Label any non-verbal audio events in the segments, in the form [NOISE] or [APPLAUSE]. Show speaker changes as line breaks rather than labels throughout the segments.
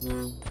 Yo.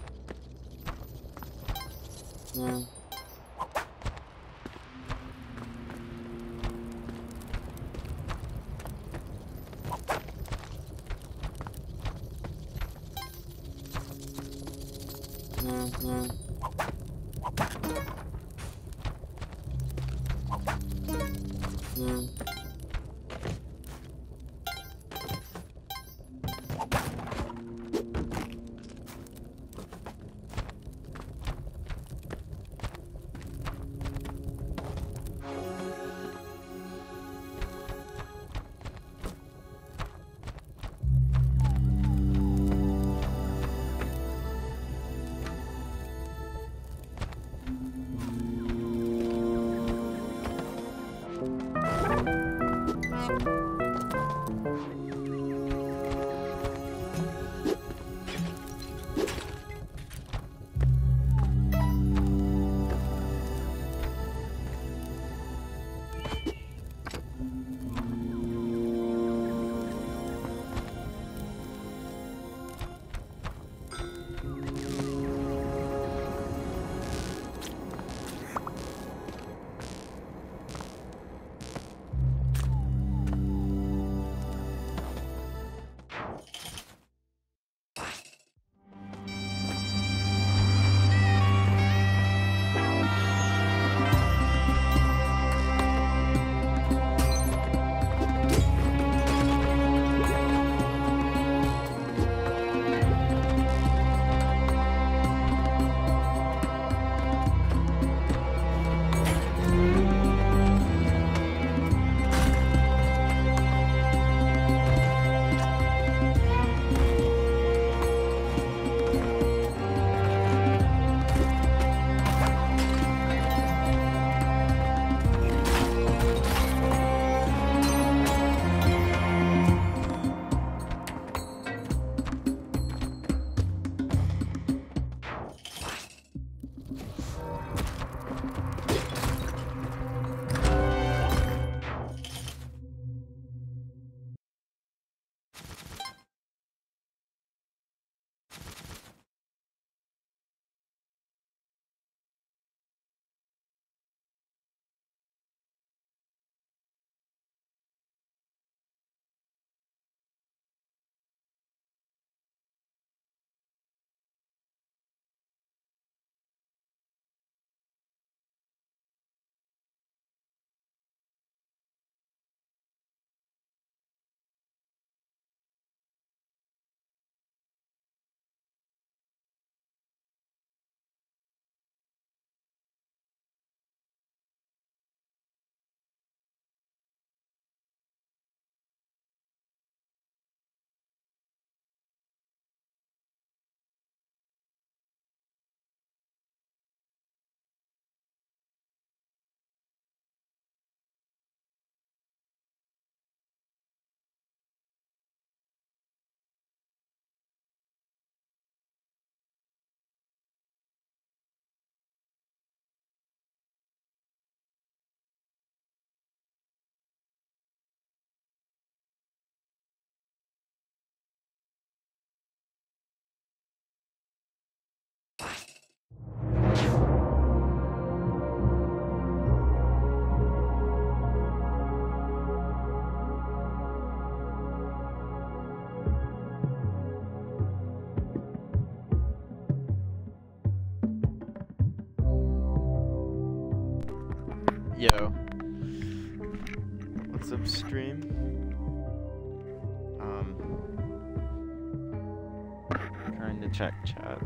Check chat.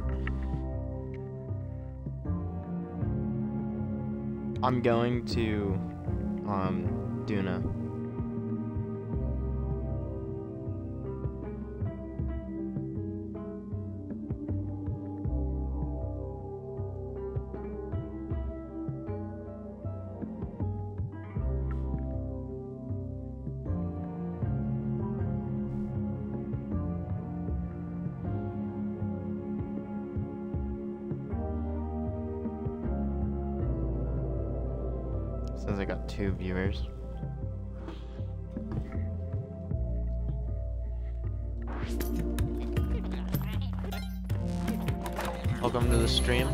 I'm going to um Duna. Viewers. Welcome to the stream.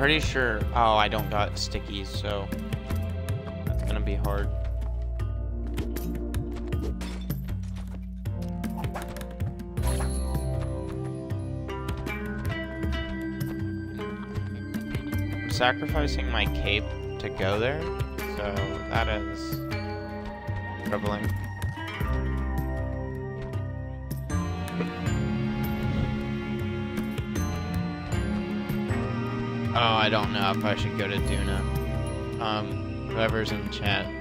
Pretty sure. Oh, I don't got stickies, so that's gonna be hard. I'm sacrificing my cape to go there, so that is troubling. Don't know I should go to Duat. Um, whoever's in chat.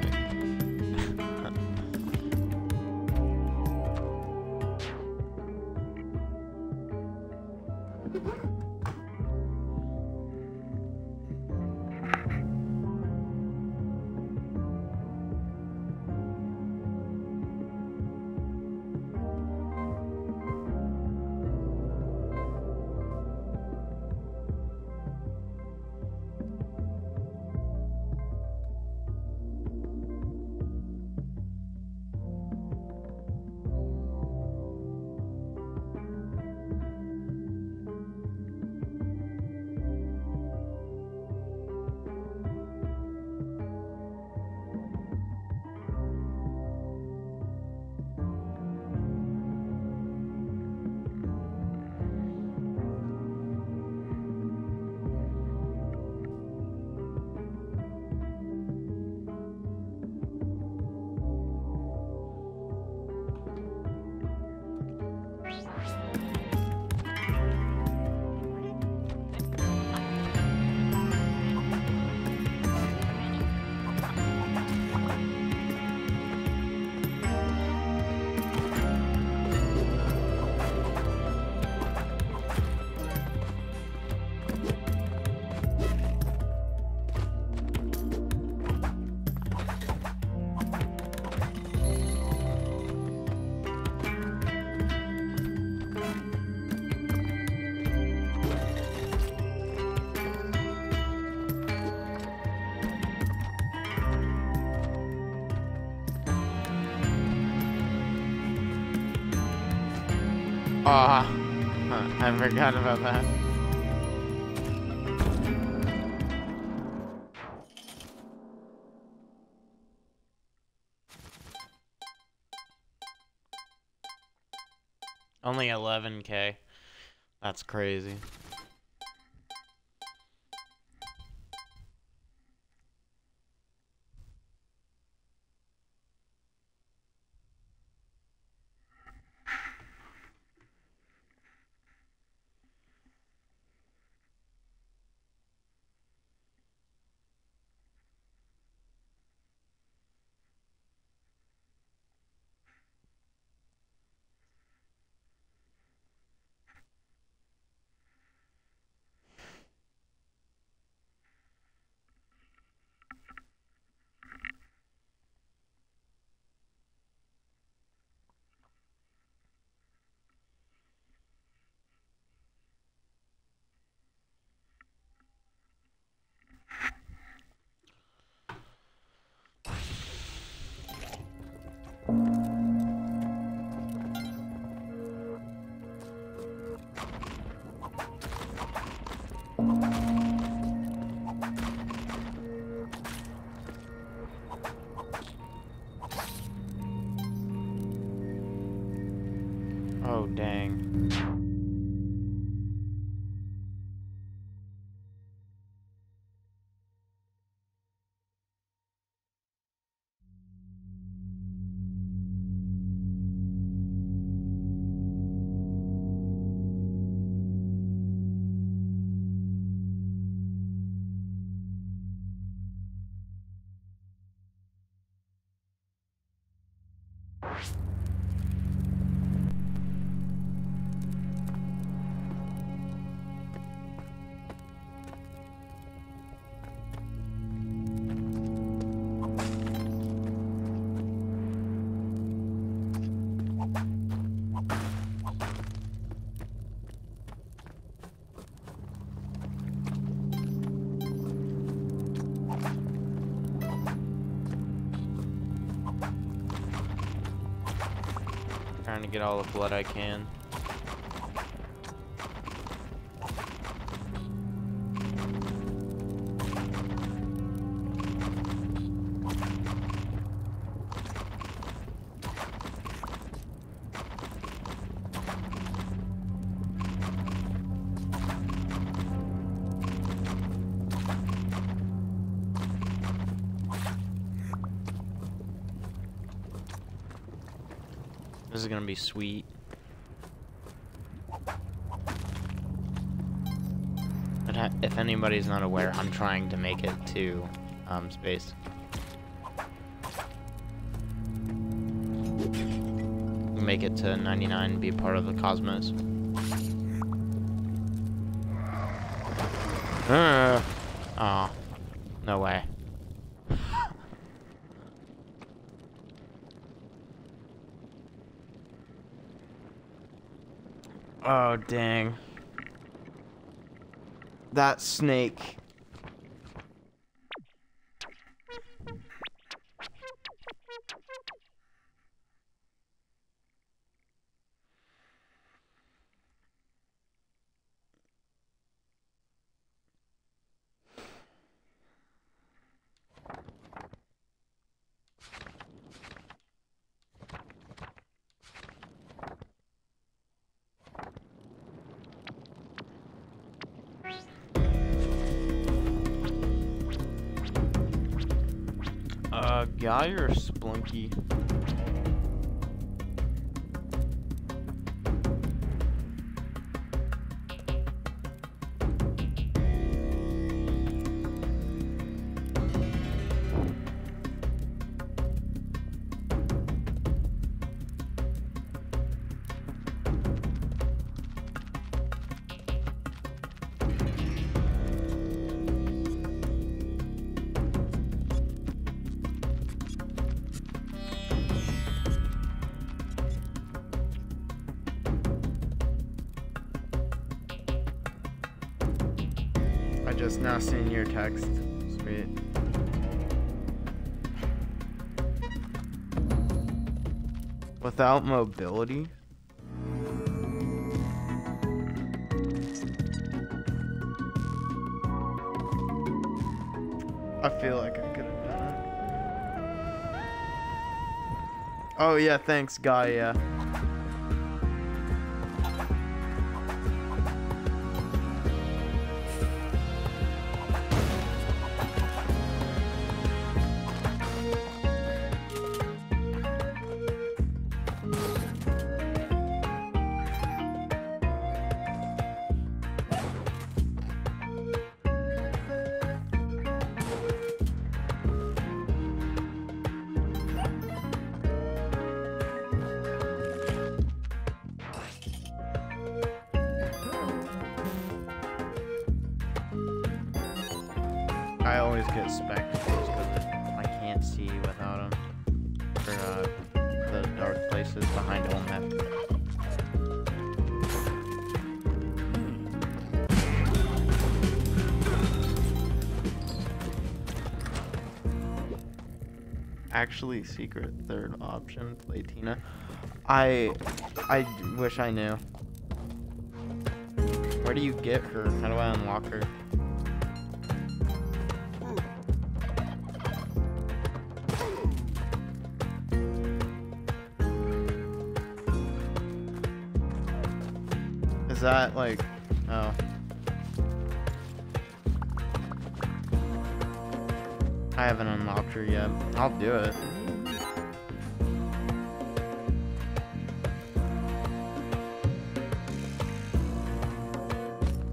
I forgot about that. Only 11k. That's crazy. Get all the blood I can. Sweet. But if anybody's not aware, I'm trying to make it to um, space. Make it to 99, be part of the cosmos. Uh, oh, no way. Oh, dang. That snake. Uh, guy or Splunky? mobility?
I feel like I could have done it. Oh yeah, thanks guy. Secret third option, play Tina. I, I wish I knew. Where do you get her? How do I unlock her?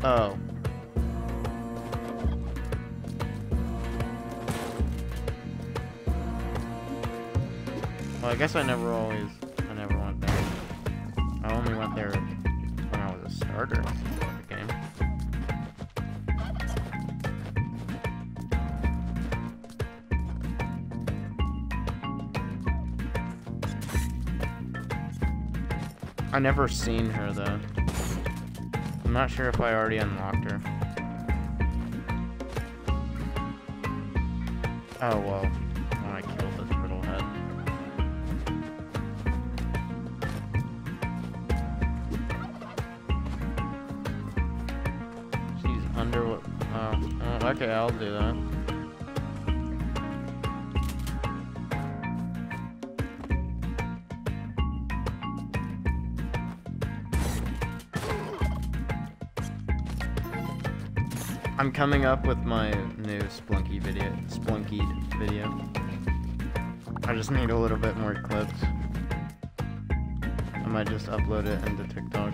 Oh. Well, I guess I never always, I never went there. I only went there when I was a starter. I never seen her though. I'm not sure if I already unlocked her. Oh well, I killed the turtle head. She's under. Oh, oh, okay, I'll do that. Coming up with my new Splunky video, Splunkied video. I just need a little bit more clips. I might just upload it into TikTok.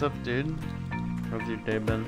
What's up, dude? How's your day been?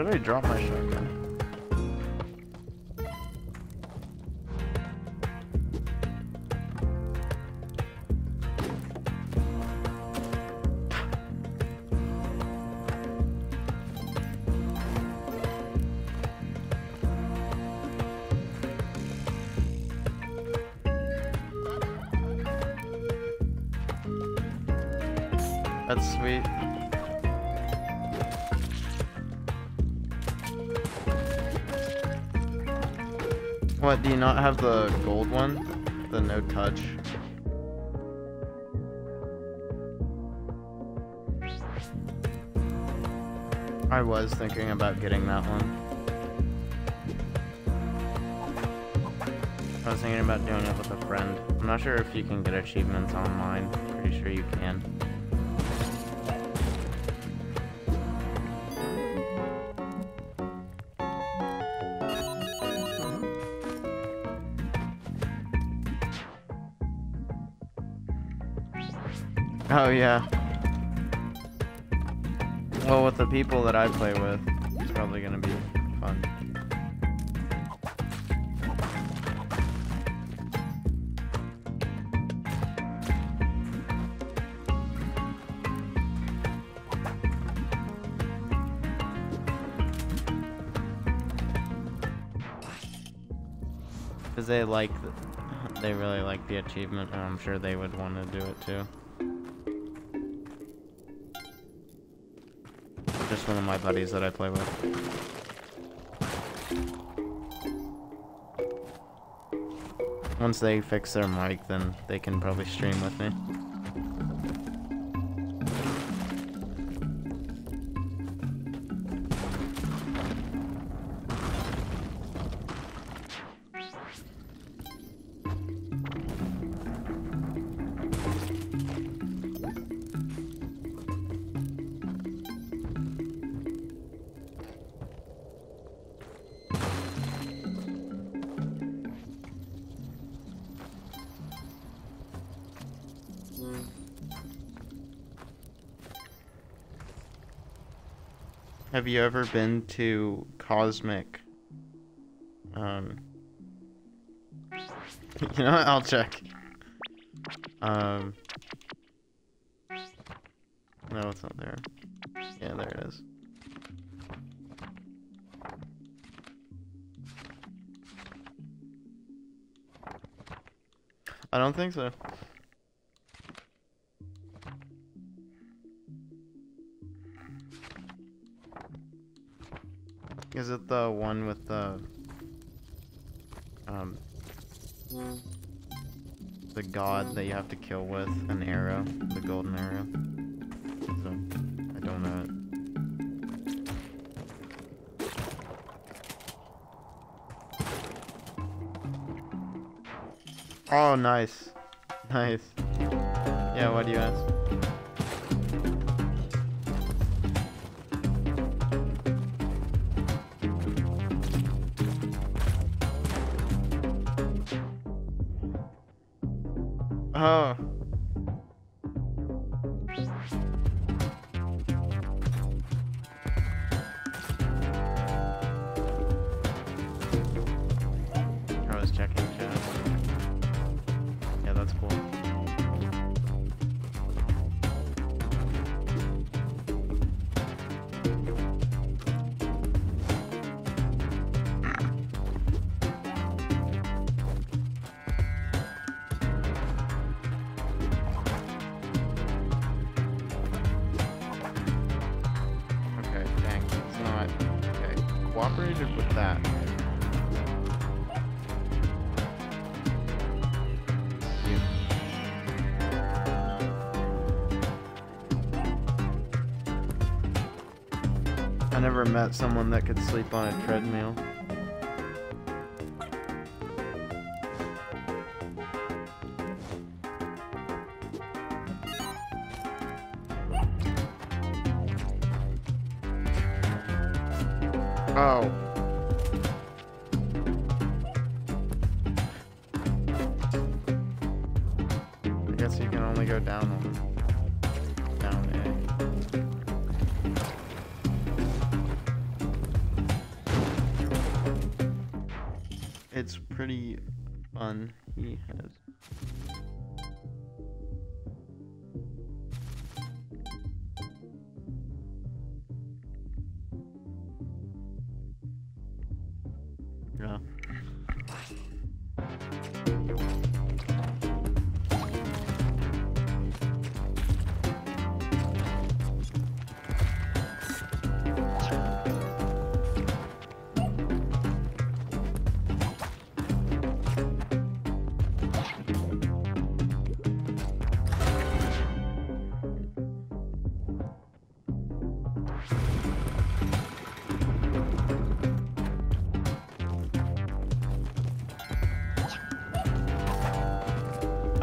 Where did I drop my shotgun? What, do you not have the gold one? The no touch? I was thinking about getting that one. I was thinking about doing it with a friend. I'm not sure if you can get achievements online. Pretty sure you can. Oh, yeah. Well, with the people that I play with, it's probably gonna be fun. Cause they like, the, they really like the achievement, and I'm sure they would want to do it too. One of my buddies that I play with. Once they fix their mic, then they can probably stream with me. Have you ever been to Cosmic? Um, [LAUGHS] you know what? I'll check. Um, no, it's not there. Yeah, there it is. I don't think so. God that you have to kill with an arrow, the golden arrow? So I don't know. Oh, nice, nice. I never met someone that could sleep on a treadmill.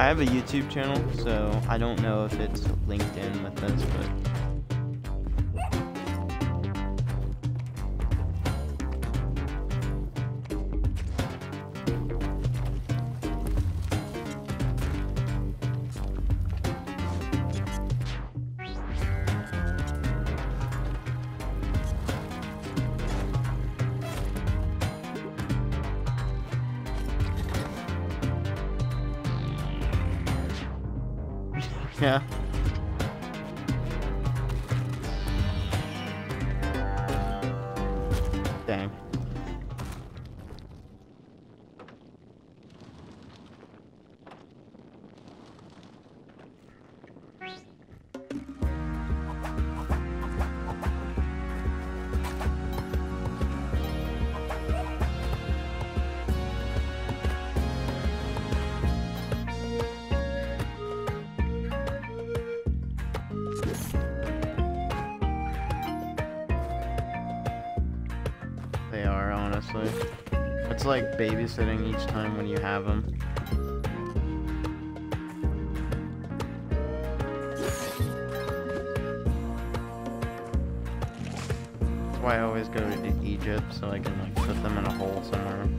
I have a YouTube channel, so I don't know if it's linked in with this, but They are, honestly. It's like babysitting each time when you have them. That's why I always go to Egypt, so I can like put them in a hole somewhere.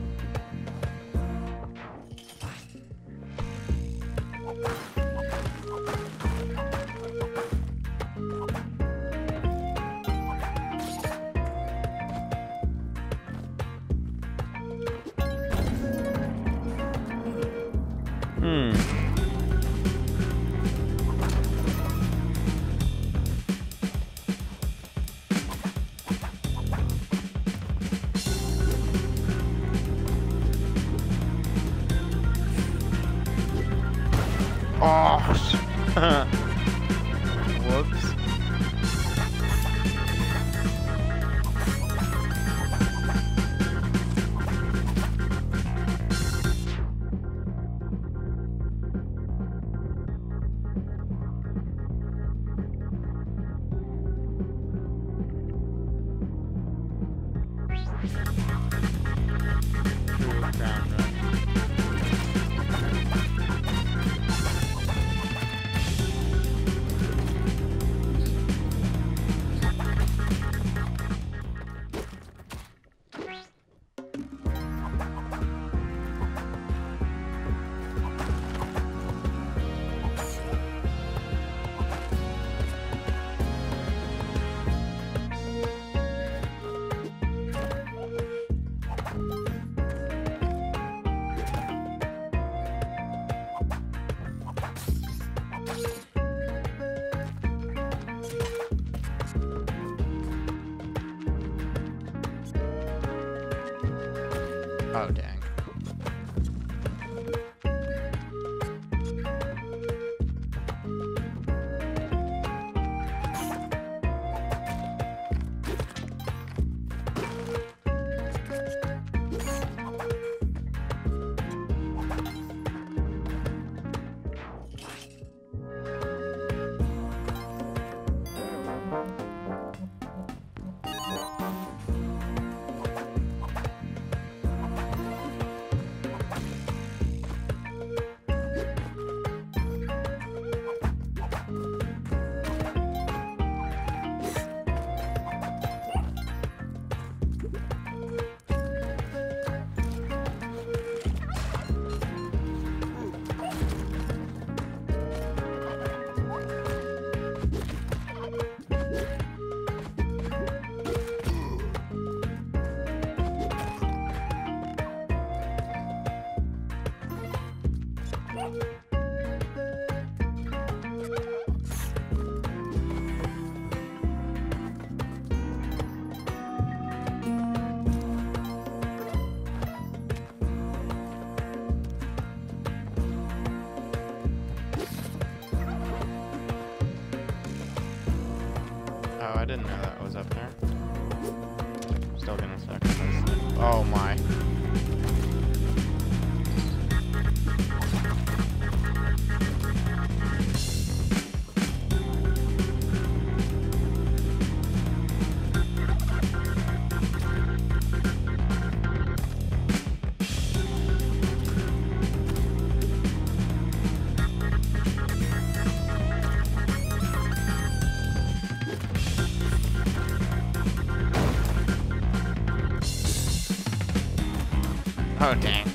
Oh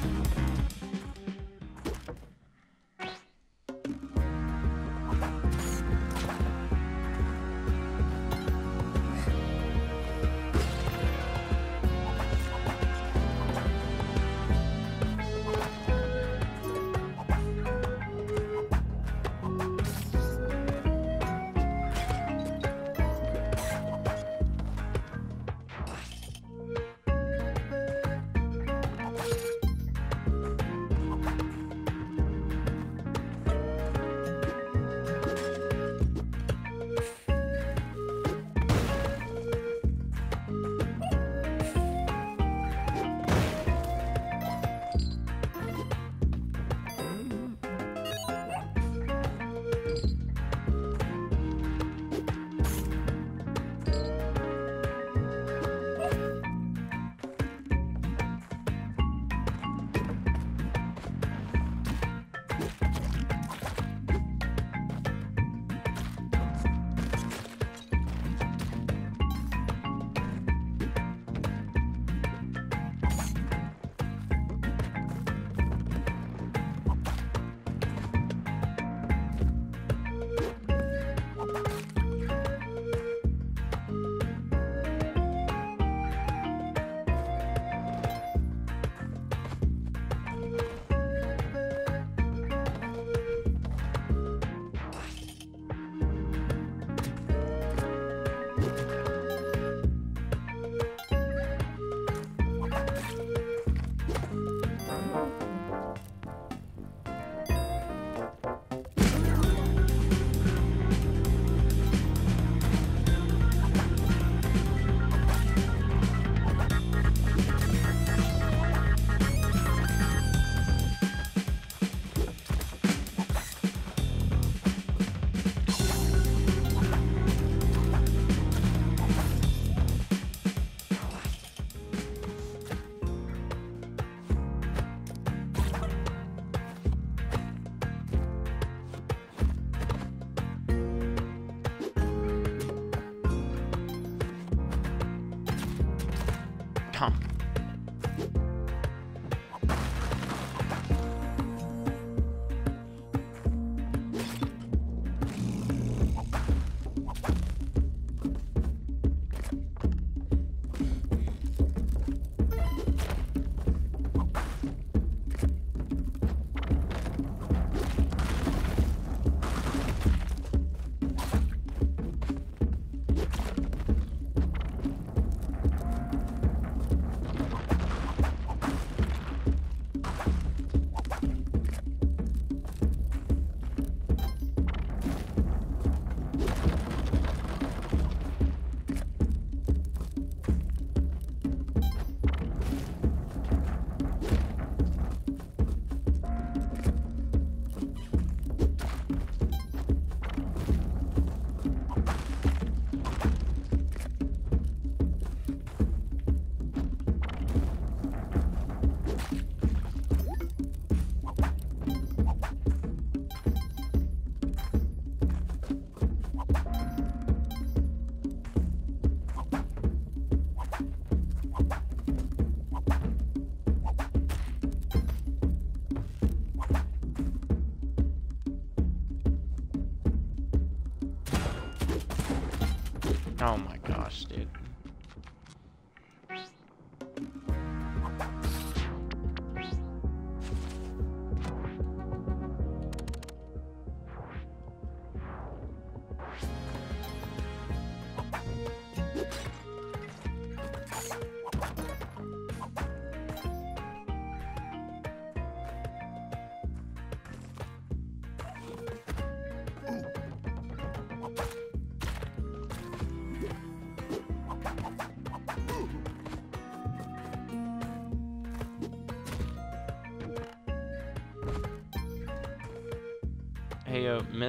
Oh
my gosh, dude.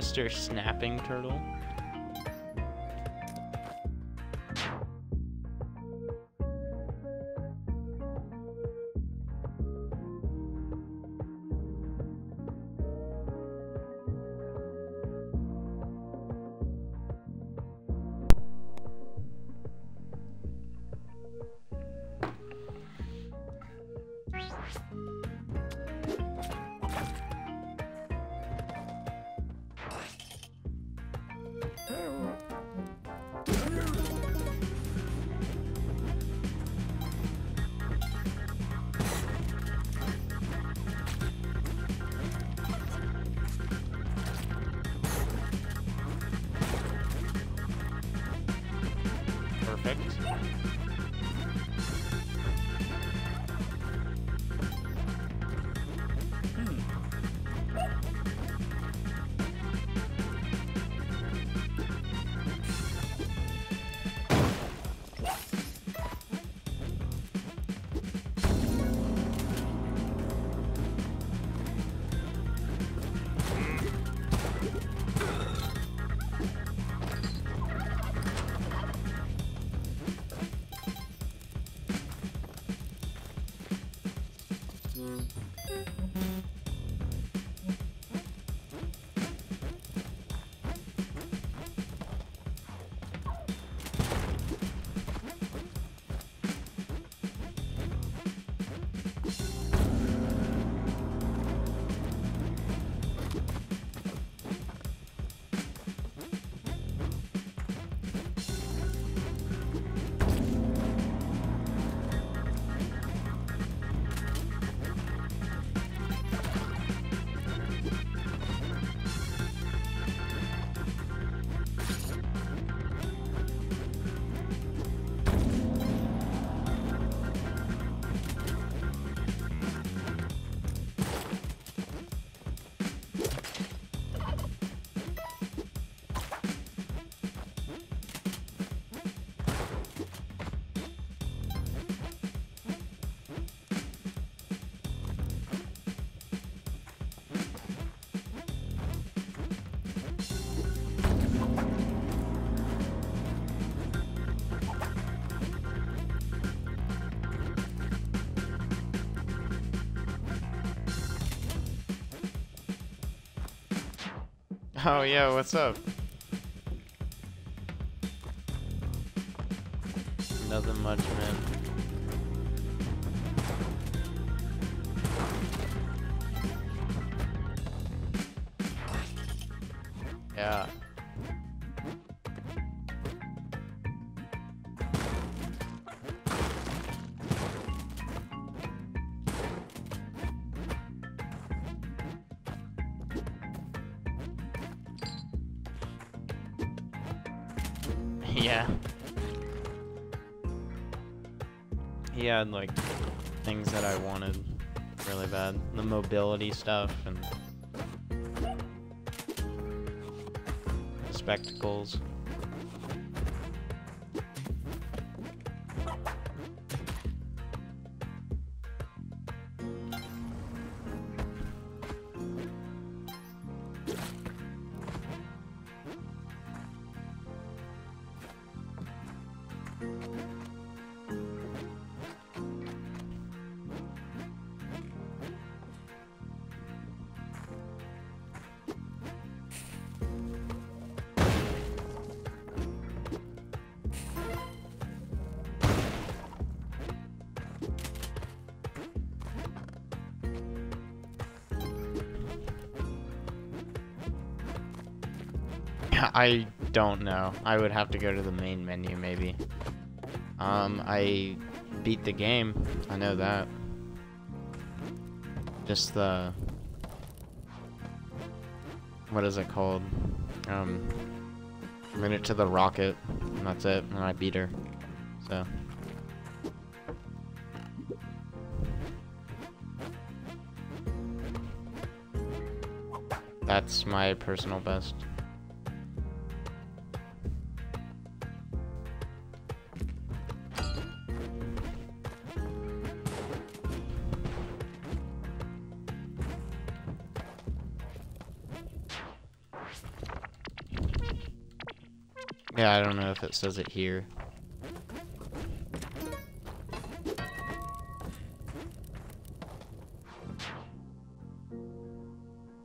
Mr. Snapping Turtle. Oh, yeah, what's up? Had like things that I wanted really bad. The mobility stuff and spectacles. I don't know. I would have to go to the main menu, maybe. Um, I beat the game. I know that. Just the... What is it called? Um, minute to the rocket. And that's it. And I beat her. So... That's my personal best. It says it here.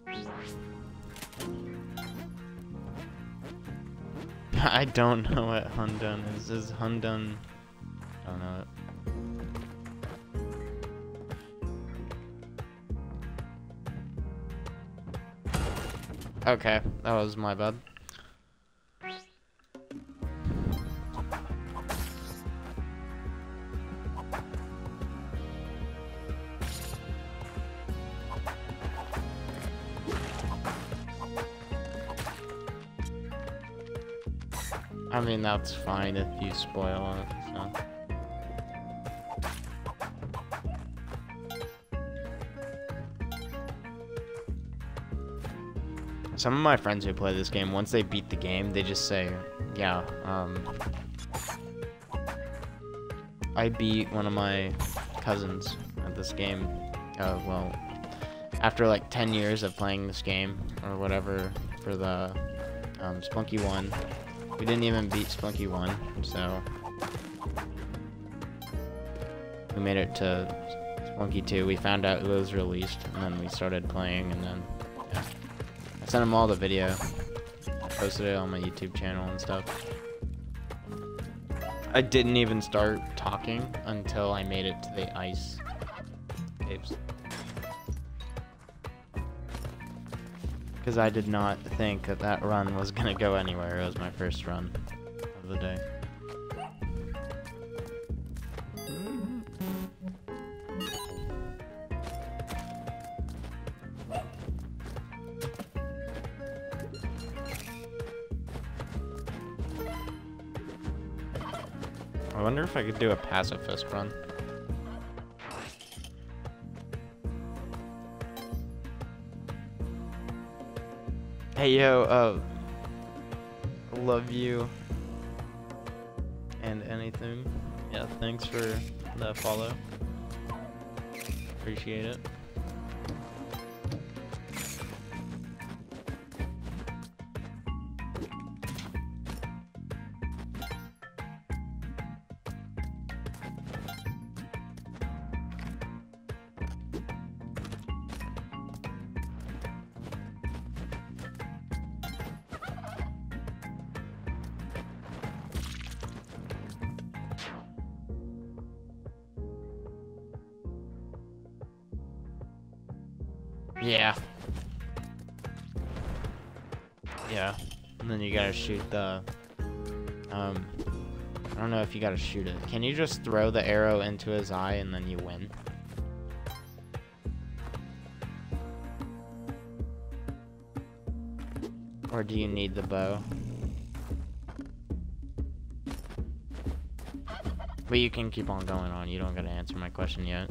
[LAUGHS] I don't know what Hundun is. Is Hundun... I don't know it. Okay, that was my bad. That's fine if you spoil it, so. Some of my friends who play this game, once they beat the game, they just say, yeah, um... I beat one of my cousins at this game, uh, well, after like 10 years of playing this game, or whatever, for the um, Spelunky 1, we didn't even beat Spelunky 1, so... We made it to Spelunky 2, we found out it was released, and then we started playing, and then, yeah. I sent him all the video, posted it on my YouTube channel and stuff. I didn't even start talking until I made it to the ice Because I did not think that that run was going to go anywhere. It was my first run of the day. I wonder if I could do a pacifist run. Hey yo, uh, love you and anything. Yeah, thanks for the follow. Appreciate it. The... Um... I don't know if you gotta shoot it. Can you just throw the arrow into his eye and then you win? Or do you need the bow? But you can keep on going on. You don't gotta answer my question yet.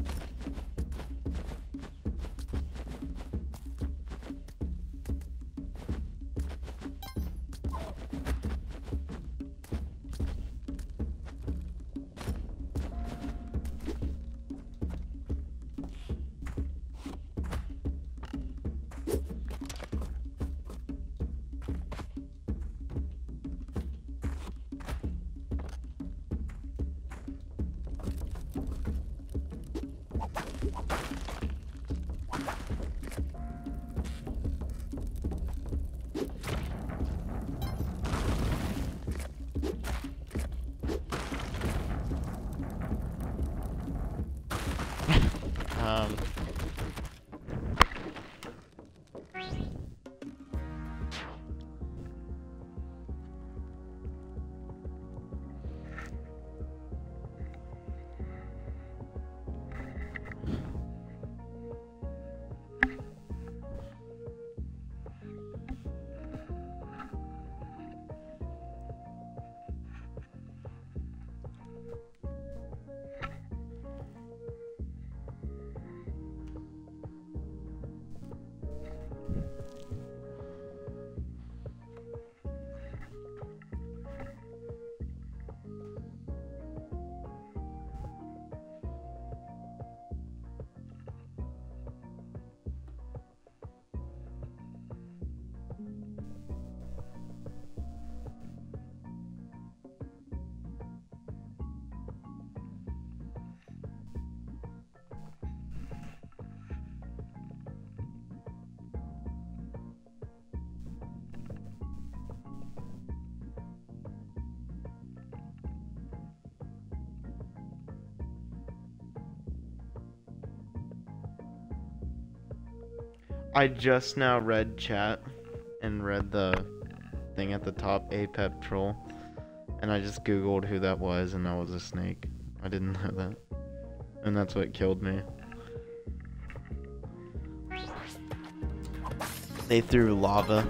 I just now read chat and read the thing at the top, Apep troll, and I just googled who that was, and that was a snake. I didn't know that, and that's what killed me. They threw lava.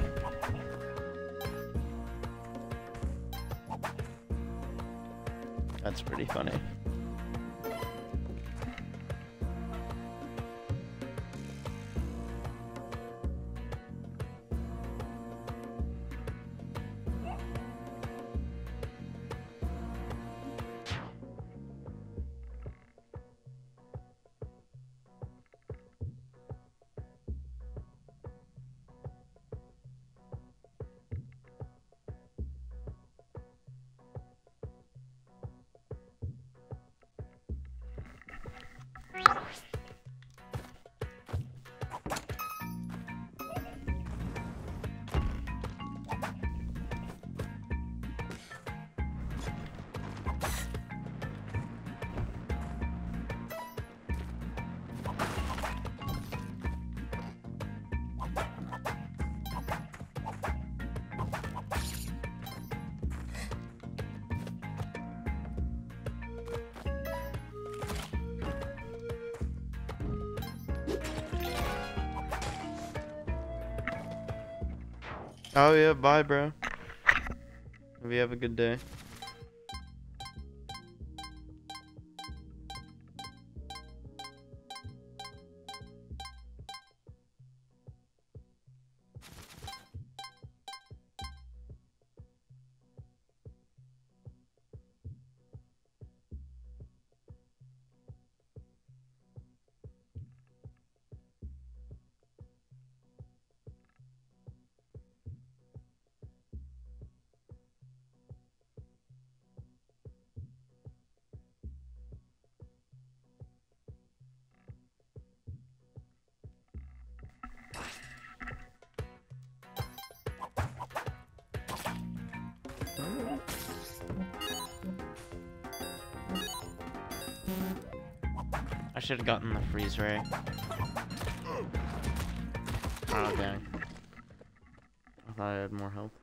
Oh yeah, bye bro. You have a good day. I should have gotten the freeze ray. Oh dang. I thought I had more health.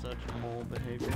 Such mole behavior.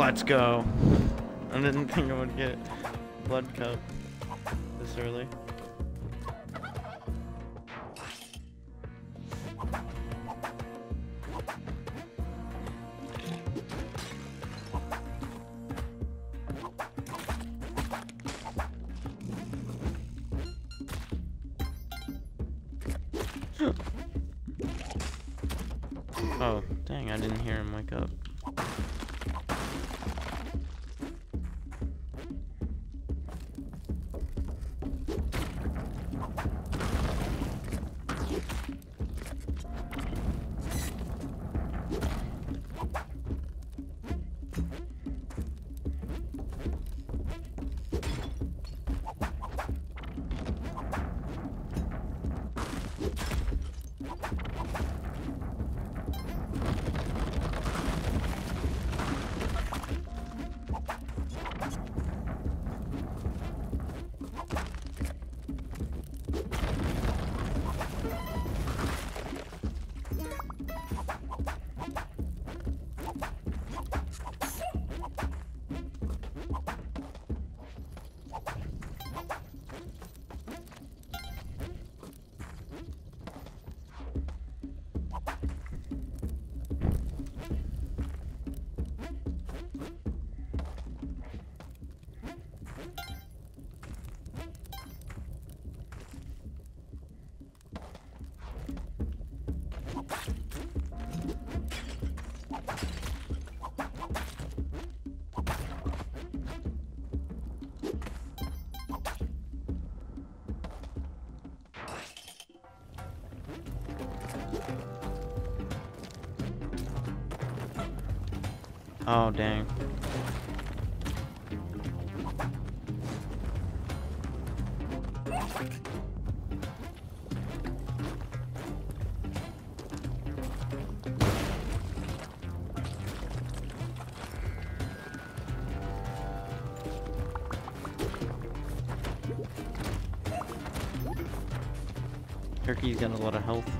Let's go. I didn't think I would get blood cup this early. Oh, dang. Turkey's got a lot of health.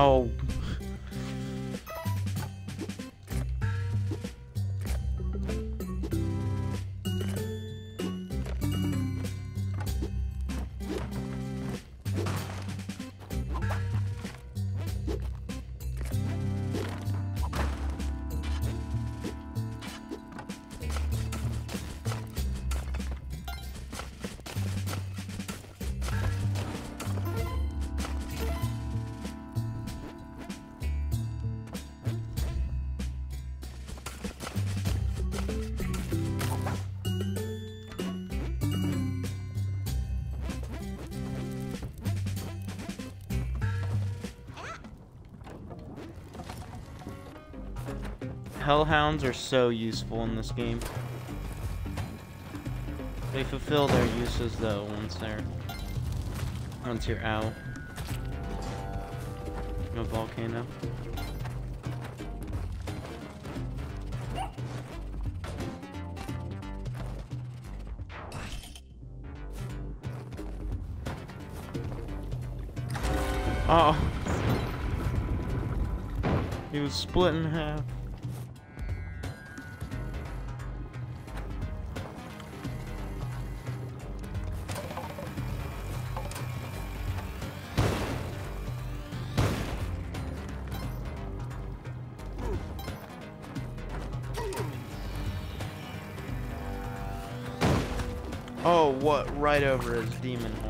Oh. Hellhounds are so useful in this game. They fulfill their uses though once they're once you're out. No volcano. Oh. He was split in half. Over his demon